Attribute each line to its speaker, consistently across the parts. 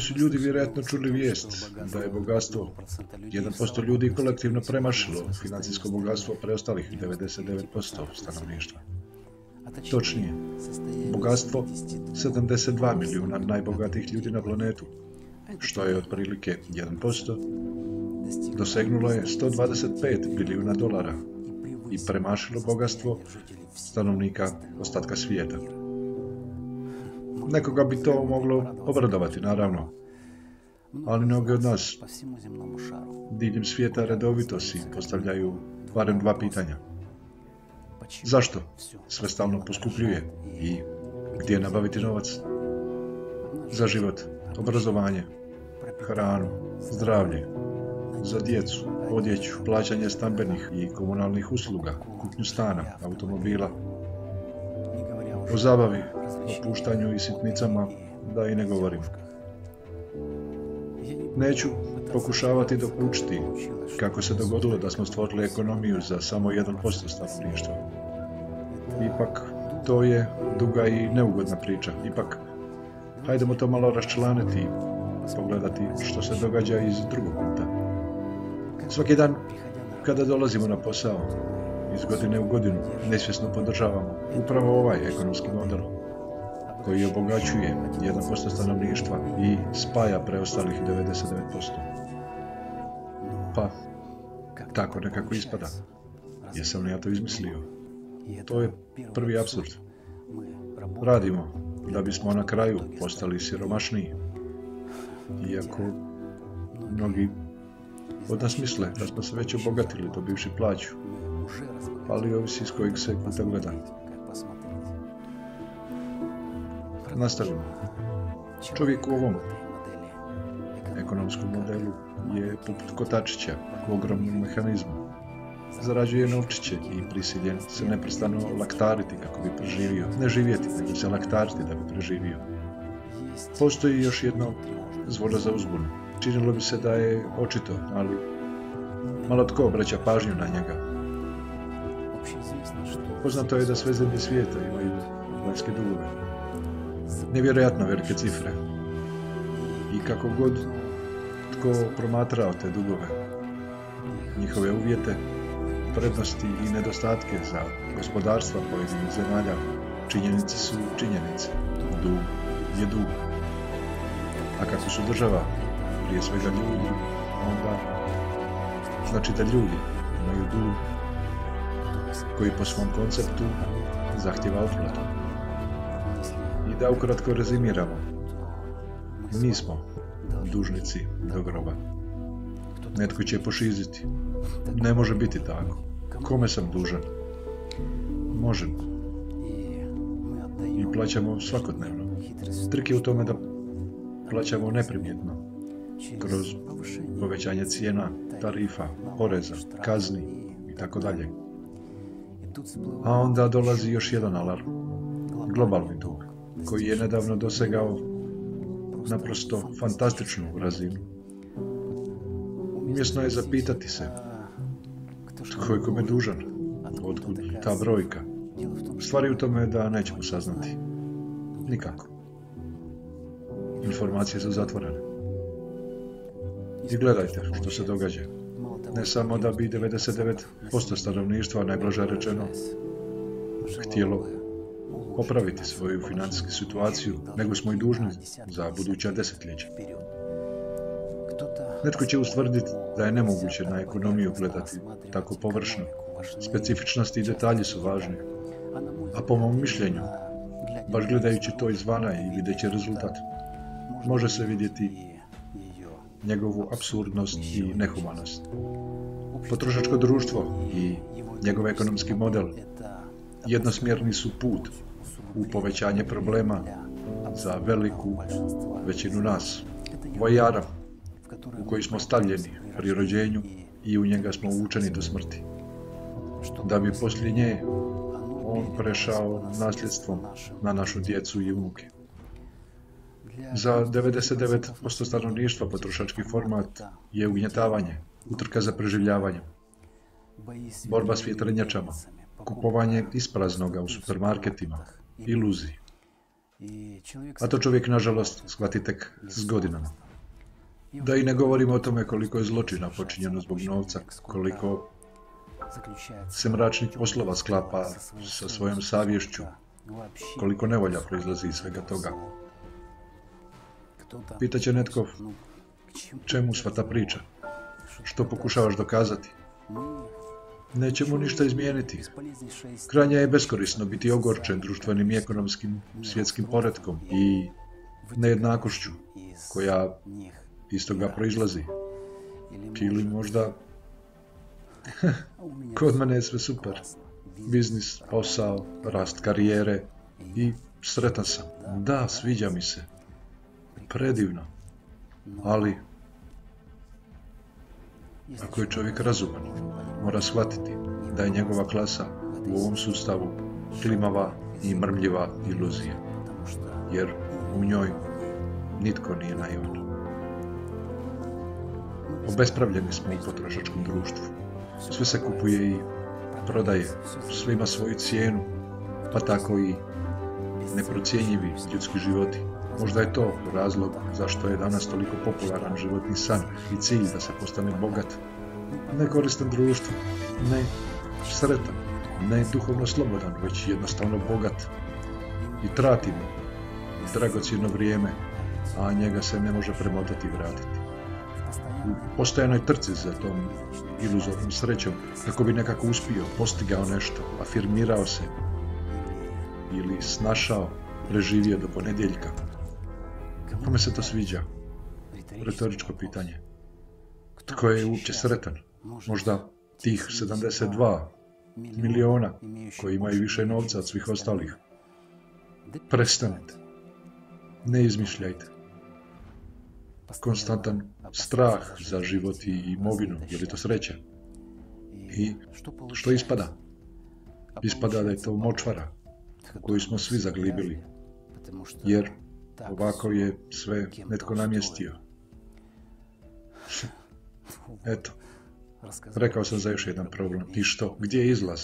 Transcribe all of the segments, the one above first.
Speaker 1: su ljudi vjerojatno čuli vijest da je bogatstvo 1% ljudi kolektivno premašilo financijsko bogatstvo preostalih 99% stanovništva. Točnije, bogatstvo 72 milijuna najbogatijih ljudi na planetu, što je otprilike 1%, dosegnulo je 125 milijuna dolara i premašilo bogatstvo stanovnika ostatka svijeta. Nekoga bi to moglo obradovati, naravno, ali mnogi od nas diljem svijeta redovito si postavljaju barem dva pitanja. Zašto sve stalno poskupljuje i gdje nabaviti novac? Za život, obrazovanje, hranu, zdravlje, za djecu, odjeću, plaćanje stambenih i komunalnih usluga, kupnju stana, automobila, o zabavi, opuštanju i sitnicama, da i ne govorim. Neću pokušavati dokučiti kako se dogodilo da smo stvorili ekonomiju za samo 1% stanovništva. Ipak, to je duga i neugodna priča. Ipak, hajdemo to malo raščlaniti i pogledati što se događa iz drugog kuta. Svaki dan, kada dolazimo na posao, iz godine u godinu, nesvjesno podržavamo upravo ovaj ekonomski model koji obogaćuje 1% stanovništva i spaja preostalih 99%. Pa, tako nekako ispada. Jesam li ja to izmislio? To je prvi absurd. Radimo da bismo na kraju postali siromašniji. Iako mnogi od nas misle da smo se već obogatili dobivši plaću, ali ovisi iz kojeg se kuta gleda. Nastavimo. Čovjek u ovom ekonomskom modelu je poput kotačića u ogromnom mehanizmu. Zarađuje novčiće i prisiljen se neprestano laktariti kako bi preživio. Ne živjeti, nego se laktariti da bi preživio. Postoji još jedno zvoda za uzbunu. Činilo bi se da je očito, ali malo tko obraća pažnju na njega. Poznato je da sve zemlje svijeta imaju vanjske dugove. Nevjerojatno velike cifre. I kako god tko promatrao te dugove, njihove uvjete, prednosti i nedostatke za gospodarstva pojedinih zemalja, činjenice su činjenice. Dug je dug. A kako su država, prije svega ljudi, onda znači da ljudi imaju dug koji po svom konceptu zahtjeva otplatu. I da ukratko rezimiramo, mi smo dužnici do groba. Netko će pošiziti. Ne može biti tako. Kome sam dužan? Možem. I plaćamo svakodnevno. Trik je u tome da plaćamo neprimjetno. Kroz povećanje cijena, tarifa, poreza, kazni i tako dalje. A onda dolazi još jedan alarm. Globalni dug, koji je nedavno dosegao naprosto fantastičnu razinu. Umjesno je zapitati se tko je kome dužan, otkud ta brojka. Stvari u tome da nećemo saznati. Nikako. Informacije su zatvorene. I gledajte što se događa. Ne samo da bi 99% stanovništva, najblaže rečeno, htjelo popraviti svoju financijsku situaciju, nego smo i dužni za buduća desetljeća. Netko će ustvrditi da je nemoguće na ekonomiju gledati tako površno. Specifičnosti i detalji su važni. A po mom mišljenju, baš gledajući to izvana i videći rezultat, može se vidjeti njegovu absurdnost i nehumanost. Potrošačko društvo i njegov ekonomski model jednosmjerni su put u povećanje problema za veliku većinu nas. Vojara u koji smo stavljeni pri rođenju i u njega smo učeni do smrti. Da bi poslije nje on prešao nasljedstvom na našu djecu i unuke. Za 99% stanovništva potrošački format je ugnjetavanje, utrka za preživljavanje, borba s vjetrenjačama, kupovanje ispraznoga u supermarketima, iluziji. A to čovjek, nažalost, shvati tek s godinama. Da i ne govorimo o tome koliko je zločina počinjeno zbog novca, koliko se mračnih poslova sklapa sa svojom savješću, koliko nevolja proizlazi iz svega toga. Pitaće netko, čemu sva ta priča? Što pokušavaš dokazati? Nećemo ništa izmijeniti. Krajnje je beskorisno biti ogorčen društvenim i ekonomskim svjetskim poredkom i nejednakošću koja iz toga proizlazi. Ili možda kod mene je sve super. Biznis, posao, rast karijere i sretan sam. Da, sviđa mi se. Predivno. Ali, ako je čovjek razuman, mora shvatiti da je njegova klasa u ovom sustavu klimava i mrmljiva iluzija. Jer u njoj nitko nije naivan. Obespravljeni smo u potrošačkom društvu. Sve se kupuje i prodaje. Sve ima svoju cijenu, pa tako i neprocijenjivi ljudski životi. Možda je to razlog zašto je danas toliko popularan životni san i cilj da se postane bogat. Ne koristan društvu, ne sretan, ne duhovno slobodan, već jednostavno bogat. I tratimo dragocjeno vrijeme, a njega se ne može premotati i vratiti u postojanoj trci za tom iluzornom srećom, kako bi nekako uspio, postigao nešto, afirmirao se ili snašao, preživio do ponedjeljka. Kome se to sviđa? Retoričko pitanje. Tko je uopće sretan? Možda tih 72 miliona koji imaju više novca od svih ostalih. Prestanite. Ne izmišljajte konstantan strah za život i imovinu, je li to sreća? I što ispada? Ispada da je to močvara koju smo svi zaglibili, jer ovako je sve netko namjestio. Eto, rekao sam za još jedan problem. I što? Gdje je izlaz?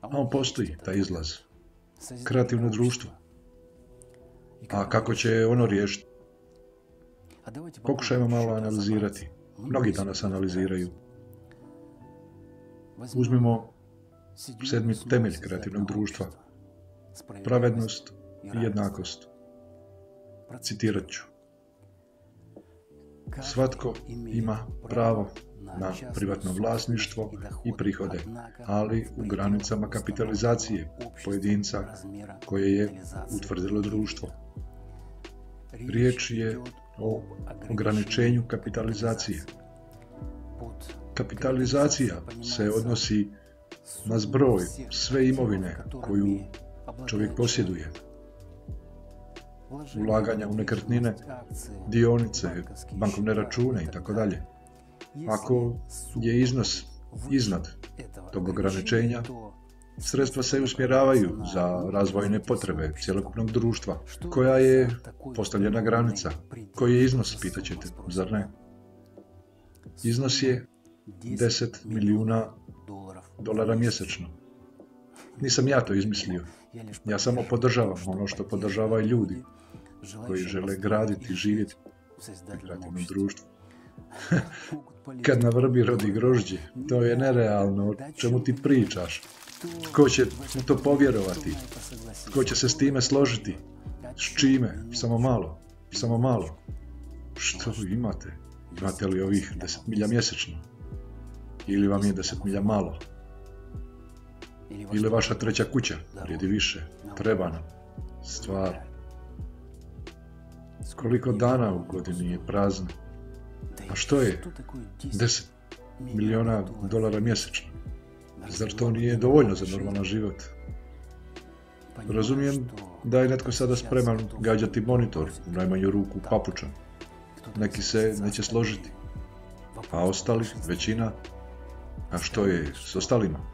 Speaker 1: A on postoji, taj izlaz. Kreativno društvo. A kako će ono riješiti? Pokušajmo malo analizirati. Mnogi danas analiziraju. Uzmimo sedmi temelj kreativnog društva. Pravednost i jednakost. Citirat ću. Svatko ima pravo na privatno vlasništvo i prihode, ali u granicama kapitalizacije pojedinca koje je utvrdilo društvo. Riječ je o ograničenju kapitalizacije. Kapitalizacija se odnosi na zbroj sve imovine koju čovjek posjeduje. Ulaganja u nekretnine, dionice, bankovne račune i tako dalje. Ako je iznos iznad tog ograničenja, Sredstva se usmjeravaju za razvojne potrebe cjelokupnog društva. Koja je postavljena granica? Koji je iznos, pitaćete, zar ne? Iznos je 10 milijuna dolara mjesečno. Nisam ja to izmislio. Ja samo podržavam ono što podržavaju ljudi koji žele graditi, živjeti u društvu. Kad na vrbi rodi grožđe, to je nerealno, o čemu ti pričaš. Tko će to povjerovati? Tko će se s time složiti? S čime? Samo malo. Samo malo. Što imate? Imate li ovih deset milja mjesečno? Ili vam je deset milja malo? Ili vaša treća kuća? Vrijedi više. Treba nam. Stvar. Koliko dana u godini je prazno? A što je? Deset miliona dolara mjesečno. Zar to nije dovoljno za normalan život? Razumijem da je netko sada spreman gađati monitor, u najmanju ruku papučan. Neki se neće složiti. A ostali, većina, a što je s ostalima?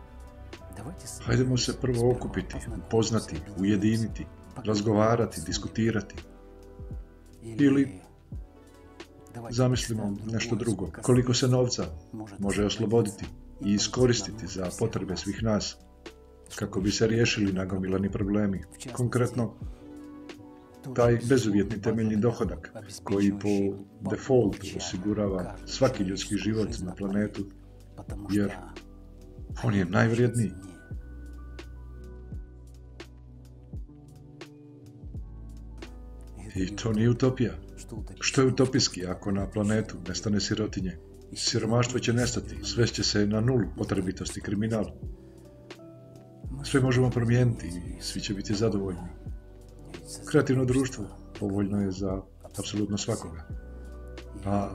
Speaker 1: Hajdemo se prvo okupiti, poznati, ujediniti, razgovarati, diskutirati. Ili zamislimo nešto drugo. Koliko se novca može osloboditi i iskoristiti za potrebe svih nas kako bi se riješili nagomilani problemi. Konkretno, taj bezuvjetni temeljni dohodak koji po defaultu osigurava svaki ljudski život na planetu, jer on je najvrijedniji. I to nije utopija. Što je utopijski ako na planetu nestane sirotinje? Siromaštvo će nestati, sve će se na nulu potrebitosti kriminal. Sve možemo promijeniti i svi će biti zadovoljni. Kreativno društvo povoljno je za apsolutno svakoga. A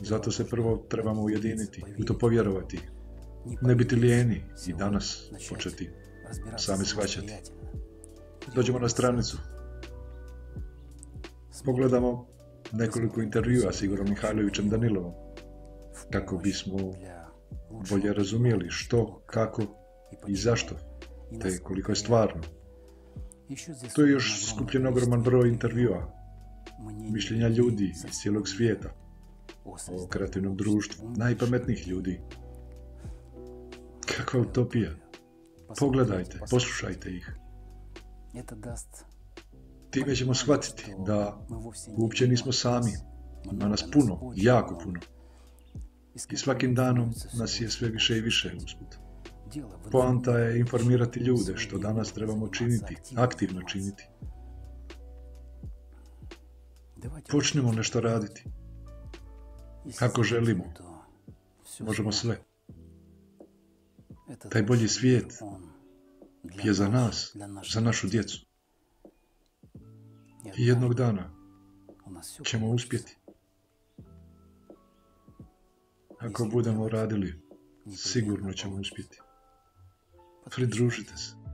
Speaker 1: zato se prvo trebamo ujediniti, u to povjerovati, ne biti lijeni i danas početi sami shvaćati. Dođemo na stranicu. Pogledamo nekoliko intervjua s Igorom Mihajlovićem Danilovom, kako bismo bolje razumjeli što, kako i zašto, te koliko je stvarno. To je još skupljen ogroman broj intervjua, mišljenja ljudi iz cijelog svijeta, o kreativnom društvu, najpametnijih ljudi. Kakva utopija. Pogledajte, poslušajte ih. Time ćemo shvatiti da uopće nismo sami. Ima nas puno, jako puno. I svakim danom nas je sve više i više usput. Poanta je informirati ljude što danas trebamo činiti, aktivno činiti. Počnemo nešto raditi. Ako želimo, možemo sve. Taj bolji svijet je za nas, za našu djecu. I jednog dana ćemo uspjeti. Ako budemo radili, sigurno ćemo uspjeti. Pridružite se.